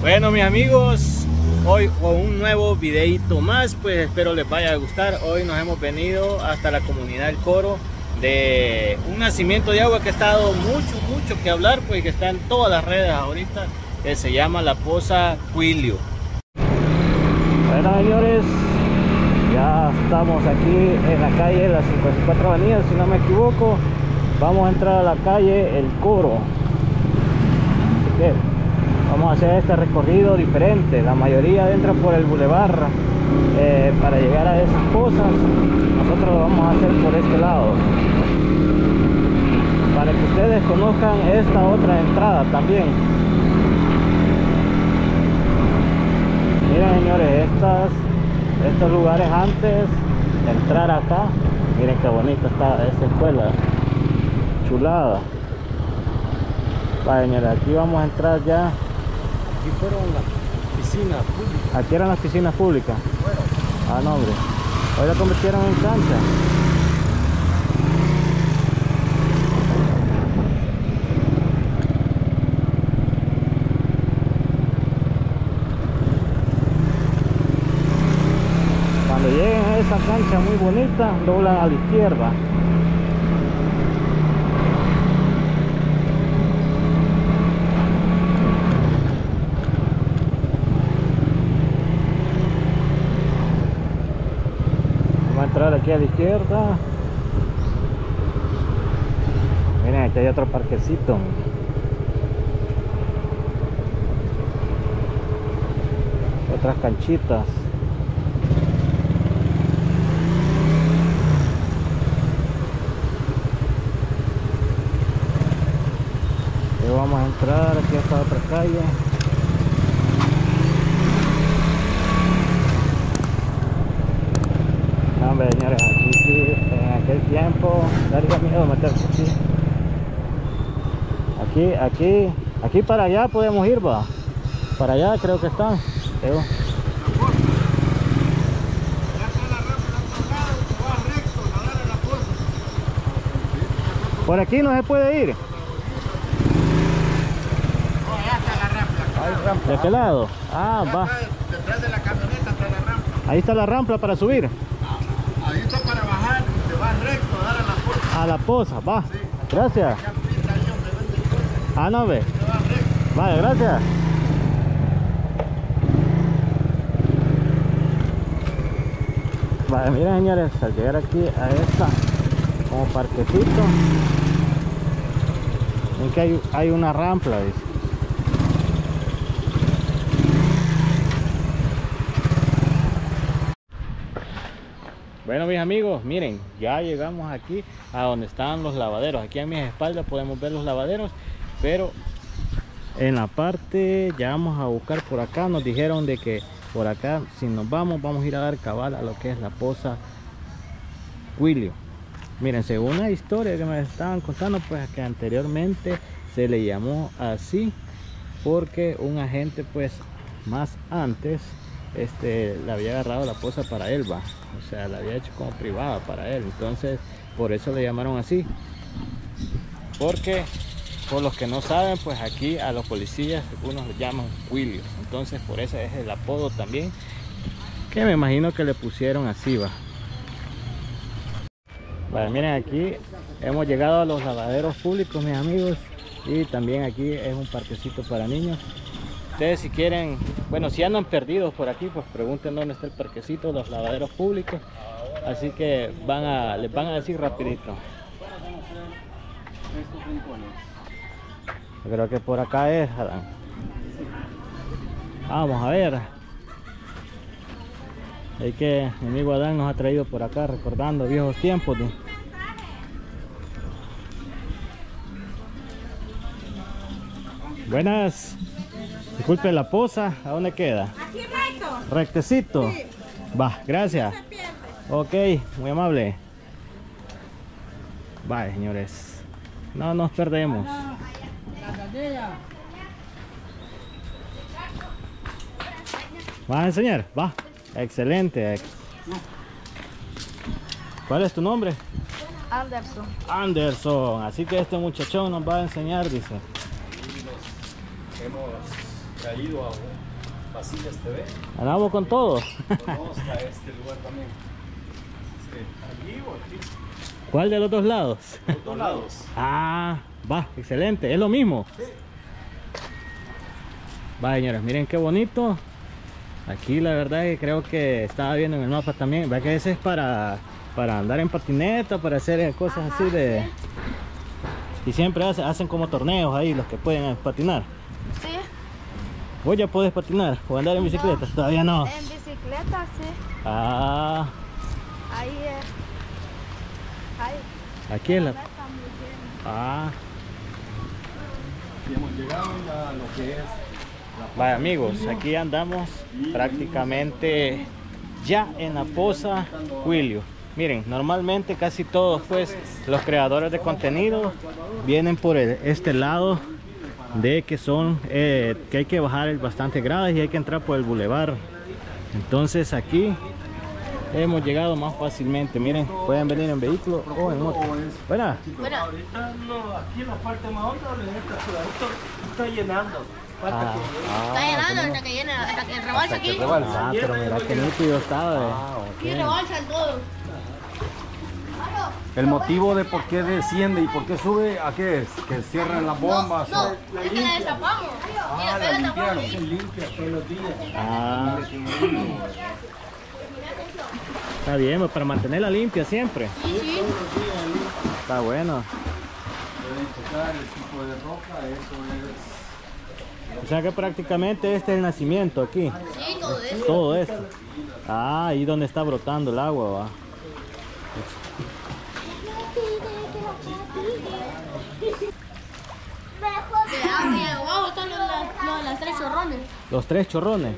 Bueno mis amigos, hoy con un nuevo videito más, pues espero les vaya a gustar. Hoy nos hemos venido hasta la comunidad del Coro de un nacimiento de agua que ha estado mucho, mucho que hablar, pues que está en todas las redes ahorita, que se llama la Poza Quilio. Bueno señores, ya estamos aquí en la calle la 54 Avenida, si no me equivoco. Vamos a entrar a la calle El Coro. Vamos a hacer este recorrido diferente. La mayoría entra por el bulevar eh, para llegar a esas cosas. Nosotros lo vamos a hacer por este lado. Para que ustedes conozcan esta otra entrada también. Miren señores, estas, estos lugares antes de entrar acá, miren qué bonita está esta escuela, chulada. Vale, señores, aquí vamos a entrar ya. Aquí fueron las piscinas públicas. Aquí eran las piscinas públicas. Ah, no, hombre. Hoy la convirtieron en cancha. Cuando lleguen a esa cancha muy bonita, doblan a la izquierda. Entrar aquí a la izquierda. Miren, aquí hay otro parquecito. Otras canchitas. Y vamos a entrar aquí a esta otra calle. No, hombre, señores, aquí sí, en aquel tiempo, miedo meterse aquí. Aquí, aquí, aquí para allá podemos ir, va. Para allá creo que está. Creo. Por aquí no se puede ir. ¿De qué lado? Ah, va. Detrás de la camioneta está la rampa. Ahí está la rampa para subir. Ahí está para bajar, te vas recto a dar a la poza, va. Gracias. Ah, no ve. Vale, gracias. Vale, miren señores, al llegar aquí a esta como parquecito, ven que hay, hay una rampa, dice. Bueno mis amigos, miren, ya llegamos aquí a donde están los lavaderos. Aquí a mis espaldas podemos ver los lavaderos, pero en la parte ya vamos a buscar por acá. Nos dijeron de que por acá, si nos vamos, vamos a ir a dar cabal a lo que es la poza Quilio. Miren, según la historia que me estaban contando, pues que anteriormente se le llamó así porque un agente, pues más antes, este, le había agarrado la poza para él, va. O sea, la había hecho como privada para él. Entonces, por eso le llamaron así. Porque, por los que no saben, pues aquí a los policías unos le llaman Quilios. Entonces, por eso es el apodo también. Que me imagino que le pusieron así, va. Vale, miren aquí hemos llegado a los lavaderos públicos, mis amigos. Y también aquí es un parquecito para niños. Ustedes si quieren, bueno, si andan perdidos por aquí, pues pregunten dónde está el parquecito, los lavaderos públicos. Así que van a, les van a decir rapidito. Creo que por acá es, Adán. Vamos a ver. Es que mi amigo Adán nos ha traído por acá recordando viejos tiempos. Buenas. Disculpe la posa, ¿a dónde queda? Aquí recto. Rectecito. Sí. Va, gracias. Se. Ok, muy amable. Bye, señores. No nos perdemos. ¿Vas a enseñar? Va. Excelente. ¿Cuál es tu nombre? Anderson. Anderson. Así que este muchachón nos va a enseñar, dice. Hemos caído a Basillas TV. Andamos con todo. Conozca este lugar también. Sí. O aquí. ¿Cuál de los dos lados? Los dos lados. Ah, va, excelente, es lo mismo. Va, señores, miren qué bonito. Aquí la verdad que creo que estaba viendo en el mapa también. Ve que ese es para, para andar en patineta, para hacer cosas así de... Y siempre hace- hacen como torneos ahí los que pueden patinar. ¿Vos ya podés patinar o andar en bicicleta? Todavía no. en bicicleta, sí. Ah, Ahí es. Ahí. aquí es la... Ah, Y hemos llegado a lo que es Vaya amigos, aquí andamos prácticamente ya en la poza Julio. Miren, normalmente casi todos pues los creadores de contenido vienen por el- este lado de que son eh, que hay que bajar bastante gradas y hay que entrar por el bulevar. Entonces aquí hemos llegado más fácilmente. Miren, pueden venir en vehículo o en moto. Buena. Bueno, Ahorita no, aquí en la parte más honda está está llenando. Ah, que ah, está llenando hasta que llene, hasta que rebalsa aquí. ah, pero mira qué nítido estaba. eh. Aquí rebalsa todo. El motivo de por qué desciende y por qué sube, ¿a qué es? Que cierran las bombas. No, o- es que la destapamos. Mira, la la limpiaron. limpia todos los días. Ah. Está bien, pues, para mantenerla limpia siempre. Sí, sí. Está bueno. Pueden tocar el tipo de roca, eso es. O sea que prácticamente este es el nacimiento aquí. Sí, todo eso. Todo esto. Ah, ahí donde está brotando el agua, va. De agua y abajo están los, los, los- las tres chorrones. Los tres chorrones.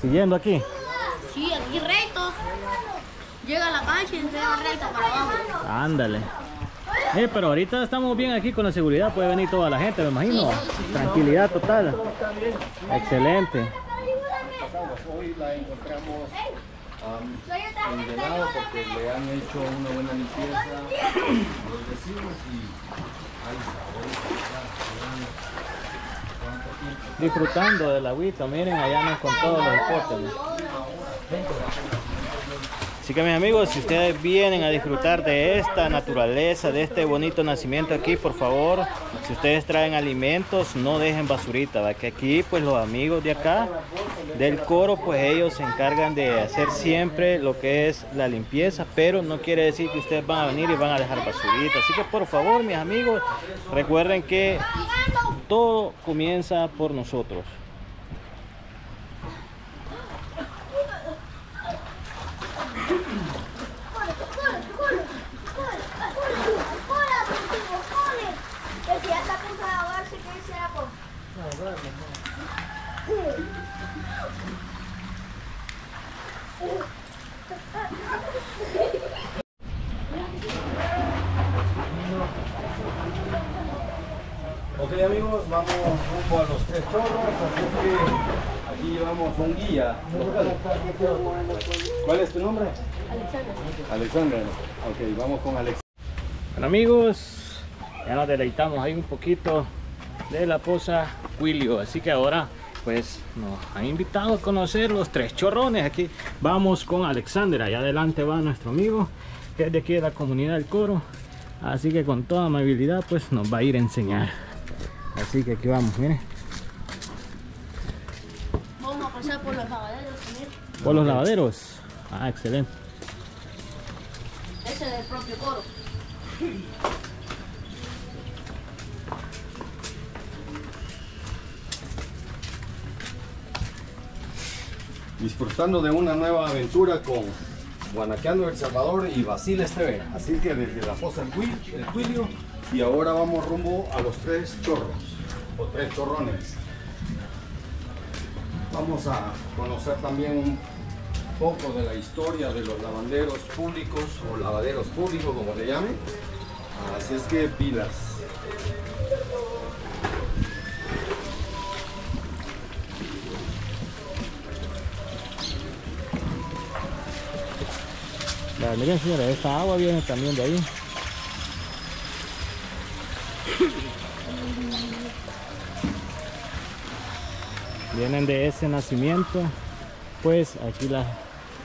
Siguiendo aquí. Sí, aquí recto. Llega a la cancha y se va recto para abajo. Ándale. Eh, pero ahorita estamos bien aquí con la seguridad, puede venir toda la gente, me imagino. Tranquilidad total. Excelente. Hoy la encontramos um, envenenada porque le han hecho una buena limpieza los vecinos y hay Disfrutando del agüita, miren, allá nos con los deportes. Así que mis amigos, si ustedes vienen a disfrutar de esta naturaleza, de este bonito nacimiento aquí, por favor, si ustedes traen alimentos, no dejen basurita, ¿va? que aquí pues los amigos de acá, del coro, pues ellos se encargan de hacer siempre lo que es la limpieza, pero no quiere decir que ustedes van a venir y van a dejar basurita. Así que por favor, mis amigos, recuerden que todo comienza por nosotros. Que si ya está a punto de ahogarse, ¿qué será por? Ok amigos, vamos rumbo a los tres chorros, así que aquí llevamos un guía. ¿Cuál es tu nombre? Alexander. Alexander. Ok, vamos con Alex. Bueno amigos, ya nos deleitamos ahí un poquito de la poza Wilio, así que ahora pues nos han invitado a conocer los tres chorrones. Aquí vamos con Alexander, allá adelante va nuestro amigo, que es de aquí de la comunidad del coro. Así que con toda amabilidad pues nos va a ir a enseñar. Así que aquí vamos, miren, Vamos a pasar por los lavaderos también. por los lavaderos. Ah, excelente. Ese es del propio coro. disfrutando de una nueva aventura con Guanaqueando El Salvador y Basiles TV. Así que desde la fosa del Cuilio y ahora vamos rumbo a los tres chorros. o tres chorrones. Vamos a conocer también un poco de la historia de los lavanderos públicos o lavaderos públicos, como le llamen. Así es que pilas. Miren señores, esta agua viene también de ahí. Vienen de ese nacimiento, pues aquí la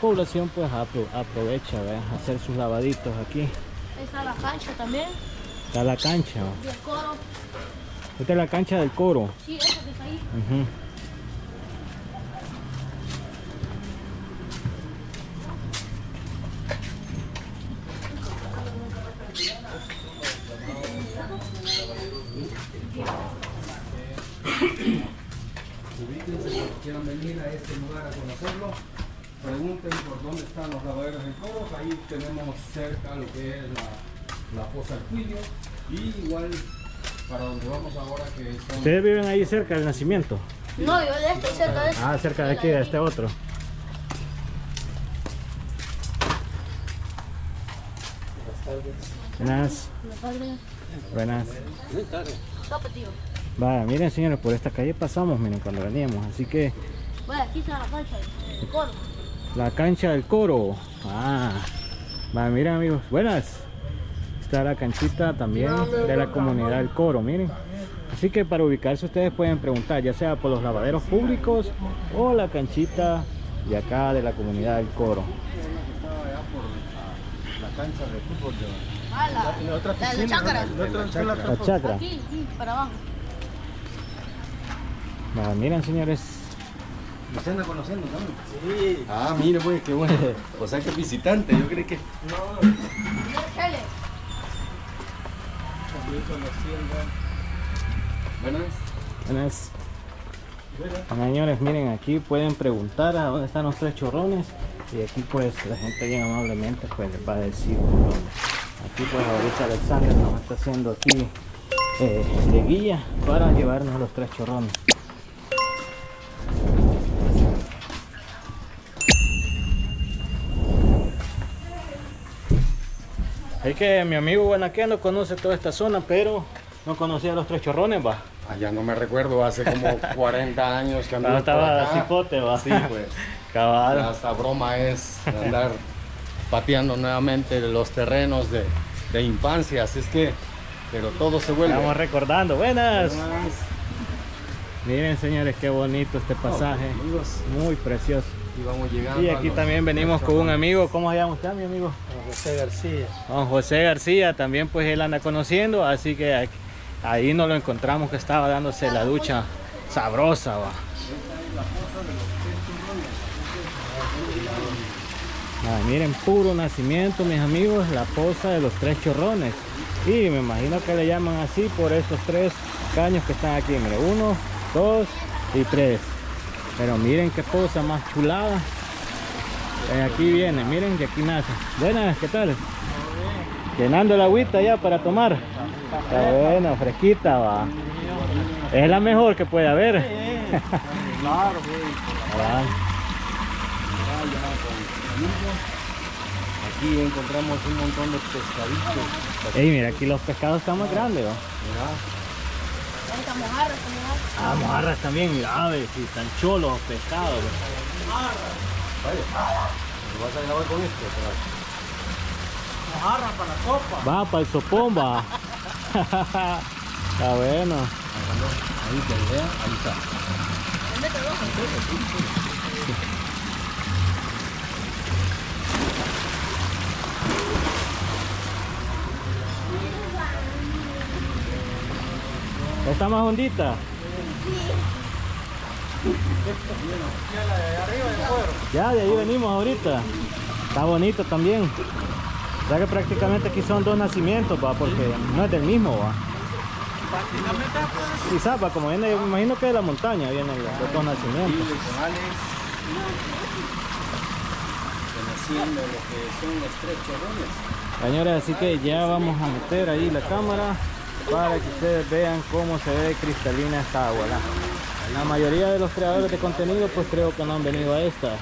población pues apro- aprovecha hacer sus lavaditos aquí. Ahí está la cancha también. Está la cancha. Y el coro. Esta es la cancha del coro. Sí, esa que está ahí. Ubíquense cuando quieran venir a este lugar a conocerlo. Pregunten por dónde están los lavaderos de coros. Ahí tenemos cerca lo que es la, la fosa del Cuillo. Y igual para donde vamos ahora que son Ustedes viven ahí cerca del nacimiento. No, yo de este, cerca de este. Ah, cerca de aquí, de este otro. Buenas, buenas. Tope, tío. Vaya, miren señores, por esta calle pasamos, miren, cuando veníamos. Así que Vaya, aquí está la cancha. El coro. la cancha del coro. Ah, vaya, miren amigos, buenas. Está la canchita también de la comunidad del coro, miren. Así que para ubicarse ustedes pueden preguntar, ya sea por los lavaderos públicos o la canchita de acá de la comunidad del coro. estaba allá por la, cancha de fútbol de Ah, la, la, la. La chacra. Aquí, aquí, para abajo. Miren señores, ¿Me anda conociendo también? Sí. Ah, mire pues, qué bueno. O sea que visitante, yo creo que. No, conociendo. Buenas. buenas. Bueno, señores, miren, aquí pueden preguntar a dónde están los tres chorrones y aquí pues la gente bien amablemente pues les va a decir. Aquí pues ahorita Alexander nos está haciendo aquí eh, de guía para llevarnos los tres chorrones. Es que mi amigo Guanaqueno conoce toda esta zona, pero no conocía los tres chorrones, va. Ah, ya no me recuerdo, hace como 40 años que por estaba acá. cipote, va. Sí, pues. Cabal. Hasta broma es andar pateando nuevamente los terrenos de, de infancia, así es que, pero todo se vuelve. Estamos recordando. Buenas. Buenas. Miren, señores, qué bonito este pasaje. Amigos, Muy precioso. Y vamos llegando. Y aquí los- también venimos con un amigo. ¿Cómo se llama usted, mi amigo? José García. Don José García. También, pues él anda conociendo. Así que aquí- ahí nos lo encontramos que estaba dándose la ducha sabrosa, va. Ah, miren, puro nacimiento, mis amigos, la poza de los tres chorrones. Y me imagino que le llaman así por estos tres caños que están aquí. Mire, uno, dos y tres. Pero miren qué poza más chulada. Eh, aquí viene, miren que aquí nace. Buenas, ¿qué tal? Llenando el agüita ya para tomar. Está bueno, fresquita va. Es la mejor que puede haber. Claro, Aquí encontramos un montón de pescaditos. Ey, mira, aquí los pescados están más grandes, ¿va? Mira, Esta mojarra, esta mojarra. Ah, mojarras también, mira, aves, y están cholos los pescados. ¿va? ¿me vas a grabar con esto? Mojarra para la sopa. Va para el sopón, va. está bueno. Ahí te vea, ahí está. Está más hondita. Ya, de ahí venimos ahorita. Está bonito también. Ya que prácticamente aquí son dos nacimientos, va, porque no es del mismo, va. Quizás, va, como viene, me imagino que de la montaña vienen los dos nacimientos. Conociendo lo que son los tres chorrones. Señores, así que ya vamos a meter ahí la cámara para que ustedes vean cómo se ve cristalina esta agua. La, mayoría de los creadores de contenido pues creo que no han venido a esta.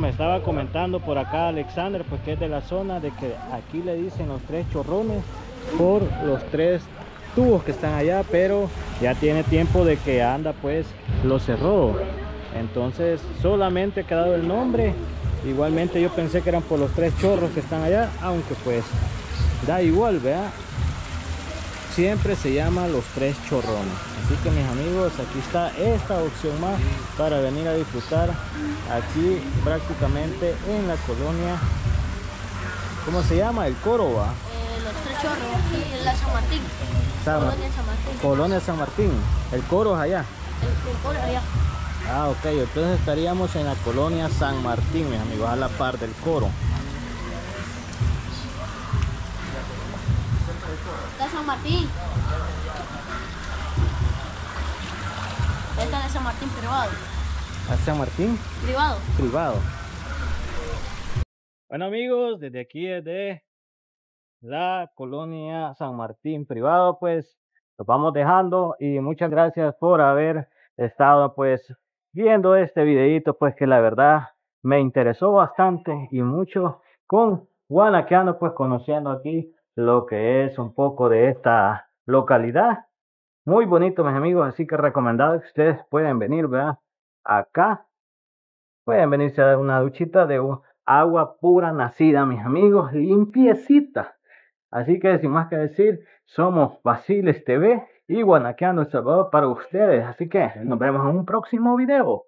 Me estaba comentando por acá Alexander, pues que es de la zona de que aquí le dicen los tres chorrones por los tres tubos que están allá, pero ya tiene tiempo de que anda pues lo cerró. Entonces solamente quedado el nombre. Igualmente yo pensé que eran por los tres chorros que están allá, aunque pues da igual, vea. Siempre se llama los tres chorrones. Así que mis amigos, aquí está esta opción más para venir a disfrutar aquí prácticamente en la colonia. ¿Cómo se llama? El Coro, ¿va? Eh, los tres chorros y la San Martín. San Colonia San Martín. Colonia San Martín. El Coro es allá. El, el coro allá. Ah, ok. Entonces estaríamos en la colonia San Martín, mis amigos, a la par del Coro. La San Martín. Esta es de San Martín privado. ¿A San Martín? Privado. privado. Bueno amigos, desde aquí desde la colonia San Martín privado, pues los vamos dejando y muchas gracias por haber estado pues viendo este videito, pues que la verdad me interesó bastante y mucho con Guanaqueando, pues conociendo aquí lo que es un poco de esta localidad. Muy bonito, mis amigos, así que recomendado que ustedes pueden venir, ¿verdad? Acá Pueden venirse a dar una duchita de agua pura nacida, mis amigos, limpiecita. Así que sin más que decir, somos Basiles TV y Guanaqueando El Salvador para ustedes. Así que nos vemos en un próximo video.